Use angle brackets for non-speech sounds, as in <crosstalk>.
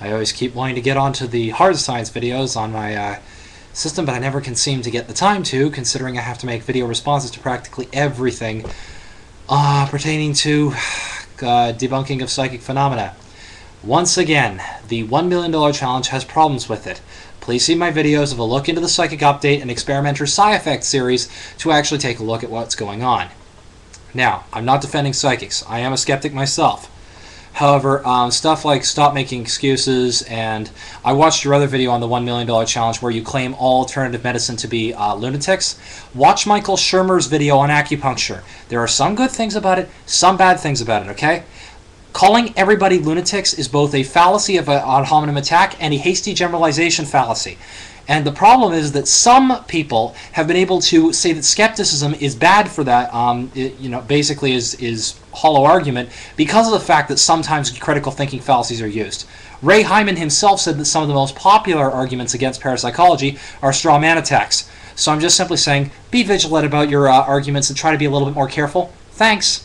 I always keep wanting to get onto the hard science videos on my uh, system, but I never can seem to get the time to, considering I have to make video responses to practically everything uh, pertaining to <sighs> uh, debunking of psychic phenomena. Once again, the $1 million challenge has problems with it. Please see my videos of a look into the Psychic Update and Experimenter Psi Effect series to actually take a look at what's going on. Now, I'm not defending psychics. I am a skeptic myself. However, um, stuff like stop making excuses, and I watched your other video on the $1 million challenge where you claim all alternative medicine to be uh, lunatics. Watch Michael Shermer's video on acupuncture. There are some good things about it, some bad things about it, okay? Calling everybody lunatics is both a fallacy of ad hominem attack and a hasty generalization fallacy. And the problem is that some people have been able to say that skepticism is bad for that. Um, it, you know, basically is is hollow argument because of the fact that sometimes critical thinking fallacies are used. Ray Hyman himself said that some of the most popular arguments against parapsychology are straw man attacks. So I'm just simply saying, be vigilant about your uh, arguments and try to be a little bit more careful. Thanks.